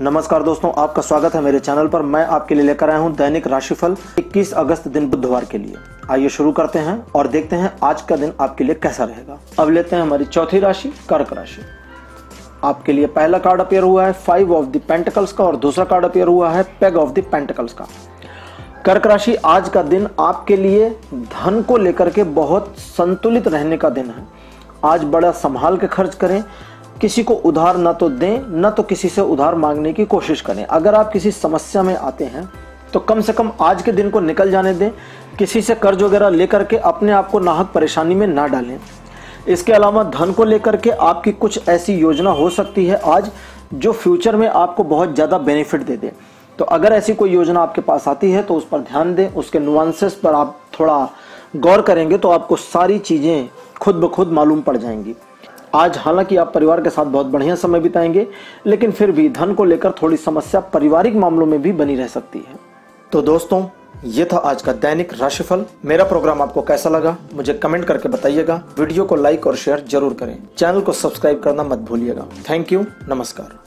नमस्कार दोस्तों, आपका स्वागत है मेरे चैनल पर। मैं आपके लिए लेकर आया हूँ दैनिक राशिफल 21 अगस्त दिन बुधवार के लिए। आइए शुरू करते हैं और देखते हैं आज का दिन आपके लिए कैसा रहेगा। अब लेते हैं हमारी चौथी राशि, कर्क राशि। आपके लिए पहला कार्ड अपेयर हुआ है फाइव ऑफ़ द पेंटिकल्स का और दूसरा कार्ड अपेयर हुआ है पेग ऑफ़ द पेंटिकल्स का। कर्क राशि, आज का दिन आपके लिए धन को लेकर के बहुत संतुलित रहने का दिन है। आज बड़ा संभाल के खर्च करें किसी को उधार ना तो दें, न तो किसी से उधार मांगने की कोशिश करें। अगर आप किसी समस्या में आते हैं तो कम से कम आज के दिन को निकल जाने दें। किसी से कर्ज वगैरह लेकर के अपने आप को नाहक परेशानी में ना डालें। इसके अलावा धन को लेकर के आपकी कुछ ऐसी योजना हो सकती है आज, जो फ्यूचर में आपको बहुत ज़्यादा बेनिफिट दे दे। तो अगर ऐसी कोई योजना आपके पास आती है तो उस पर ध्यान दें। उसके नुआंसेस पर आप थोड़ा गौर करेंगे तो आपको सारी चीज़ें खुद ब खुद मालूम पड़ जाएँगी। आज हालाँकि आप परिवार के साथ बहुत बढ़िया समय बिताएँगे, लेकिन फिर भी धन को लेकर थोड़ी समस्या पारिवारिक मामलों में भी बनी रह सकती है। तो दोस्तों, ये था आज का दैनिक राशिफल। मेरा प्रोग्राम आपको कैसा लगा, मुझे कमेंट करके बताइएगा। वीडियो को लाइक और शेयर ज़रूर करें। चैनल को सब्सक्राइब करना मत भूलिएगा। थैंक यू, नमस्कार।